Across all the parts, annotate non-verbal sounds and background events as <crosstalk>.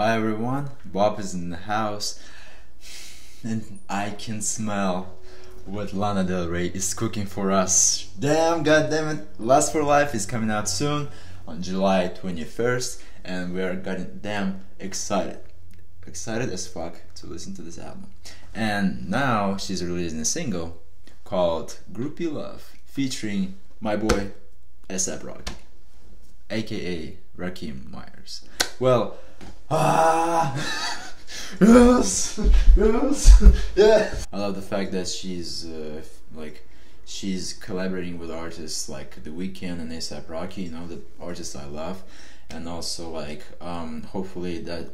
Hi everyone, Bob is in the house, and I can smell what Lana Del Rey is cooking for us. Damn, goddamn it! Lust for Life is coming out soon on July 21st, and we are goddamn excited, excited as fuck to listen to this album. And now she's releasing a single called "Groupie Love" featuring my boy ASAP Rocky, aka Rakim Myers. Well. Ah, <laughs> yes, yes. I love the fact that she's uh, like she's collaborating with artists like The Weeknd and ASAP Rocky. You know the artists I love, and also like um, hopefully that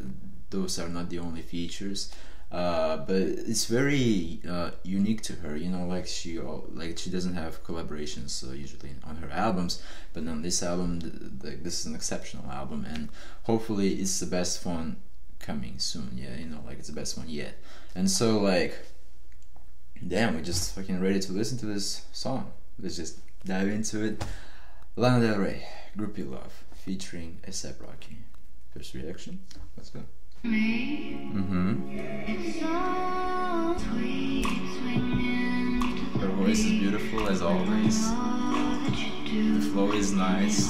those are not the only features. Uh, but it's very uh, unique to her. You know, like she like she doesn't have collaborations uh, usually on her albums, but on this album, the, the, this is an exceptional album, and hopefully it's the best one coming soon. Yeah, you know, like it's the best one yet. And so like, damn, we're just fucking ready to listen to this song. Let's just dive into it. Lana Del Rey, Groupie Love, featuring ASAP Rocky. First reaction. Let's go. Mm-hmm. Her voice is beautiful as always. The flow is nice.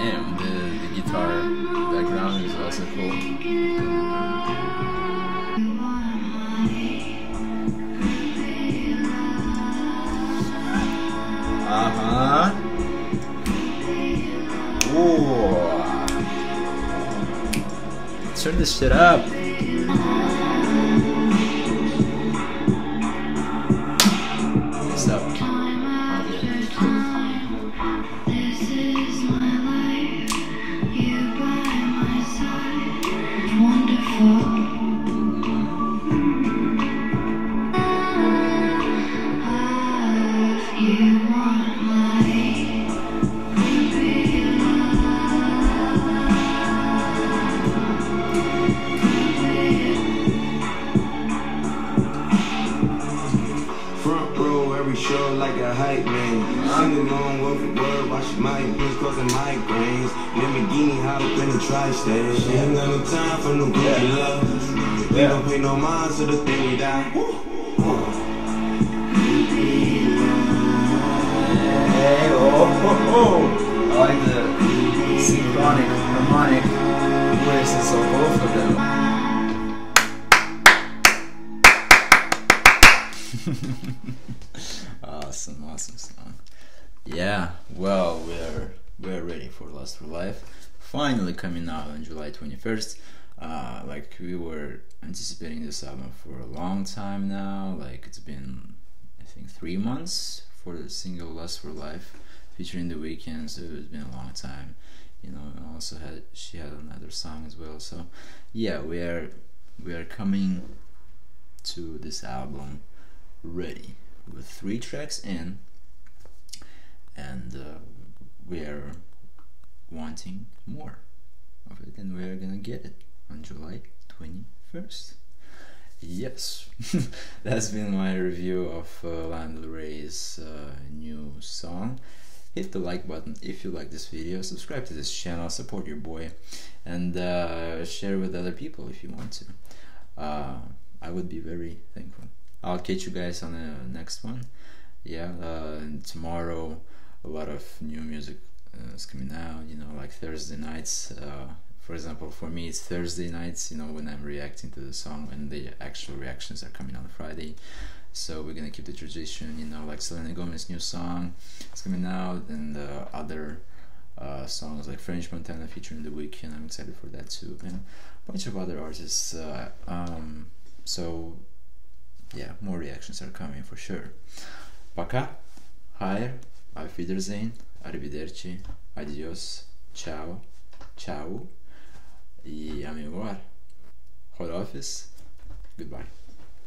Damn, the, the guitar background is also cool. Uh-huh. Turn this shit up. Show like a hype man. Sing along with the word, watch my bitch causing migraines. Lamborghini hop up in the tri-state. She ain't got no time for no groupie love. We don't pay no mind to the thing we die. Hey, oh, oh, oh. I like the synchronic, harmonic voices of both of them. <laughs> awesome, awesome song. Yeah, well, we're we're ready for Lust for Life. Finally coming out on July 21st. Uh, like we were anticipating this album for a long time now. Like it's been, I think, three months for the single Lust for Life featuring The Weeknd. So it's been a long time. You know, and also had she had another song as well. So yeah, we are we are coming to this album ready with three tracks in and uh, we are wanting more of it and we are gonna get it on July 21st yes. <laughs> That's been my review of uh, Lana Del Rey's uh, new song. Hit the like button if you like this video subscribe to this channel support your boy and uh, share with other people if you want to. Uh, I would be very thankful I'll catch you guys on the next one. Yeah, uh, tomorrow a lot of new music uh, is coming out. You know, like Thursday nights. Uh, for example, for me, it's Thursday nights. You know, when I'm reacting to the song, and the actual reactions are coming on Friday. So we're gonna keep the tradition. You know, like Selena Gomez's new song is coming out, and uh, other uh, songs like French Montana featuring The Weeknd. I'm excited for that too, and a bunch of other artists. Uh, um, so yeah, more reactions are coming for sure. Пока, Higher, Auf Wiedersehen, Arrivederci, Adios, Ciao, Ciao, e amigo Hot Office, goodbye.